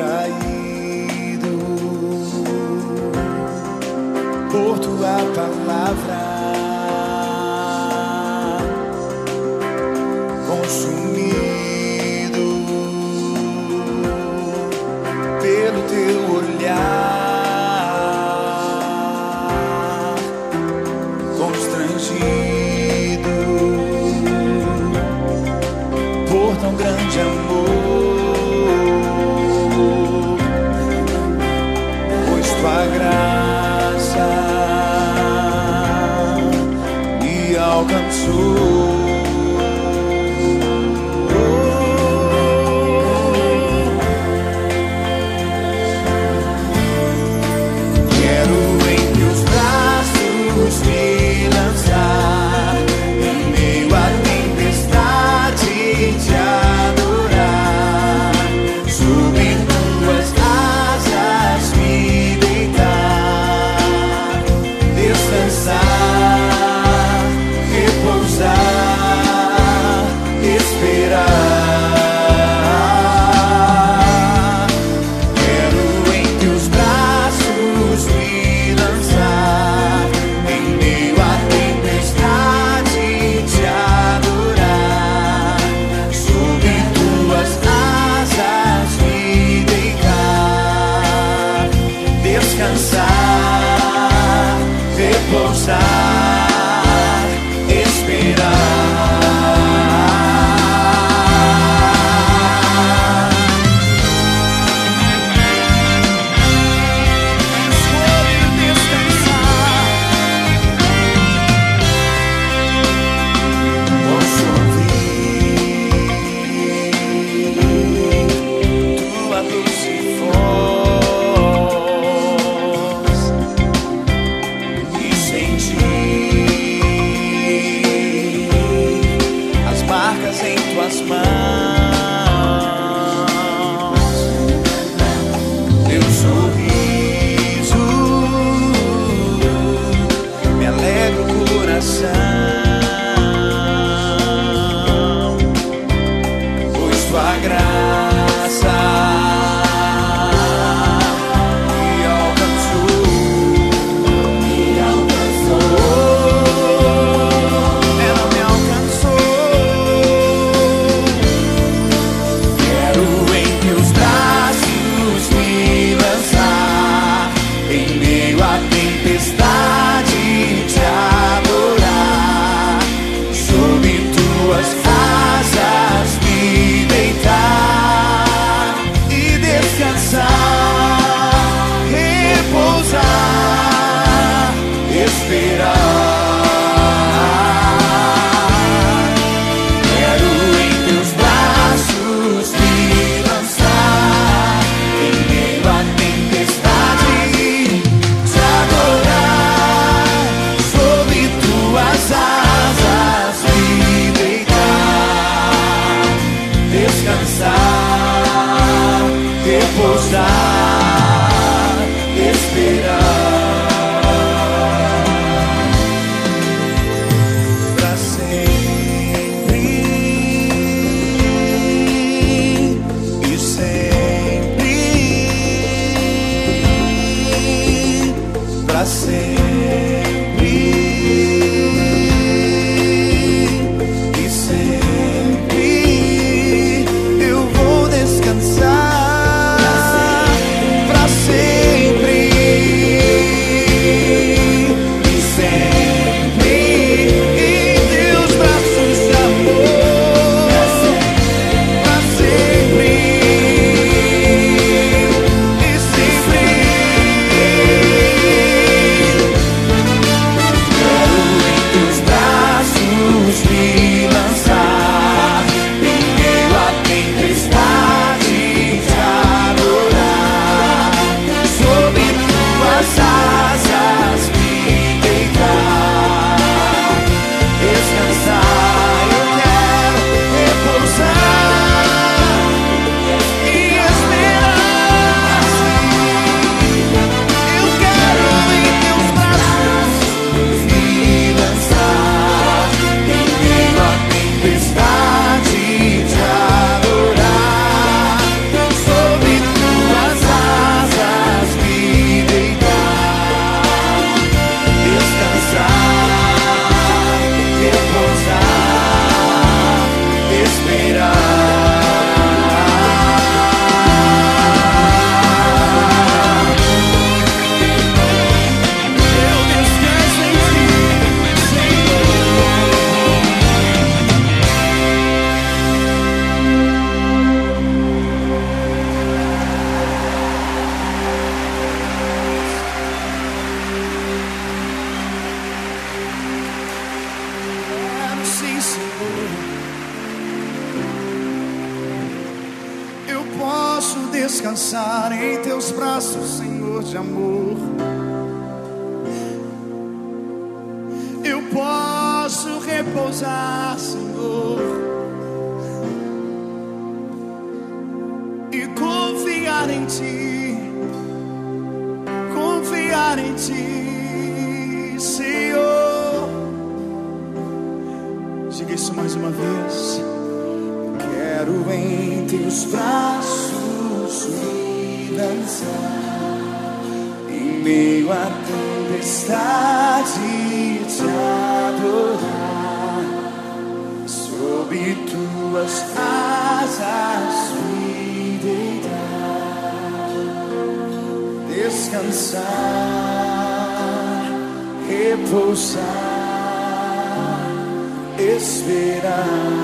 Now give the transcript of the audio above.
atraído por tua palavra, tua graça me alcançou. mostrar. Descansar em teus braços, Senhor de amor. Eu posso repousar, Senhor, e confiar em Ti, confiar em Ti, Senhor. Diga isso mais uma vez. Quero em teus braços me lançar em meio à tempestade te adorar. Sob tuas asas me deitar descansar repousar esperar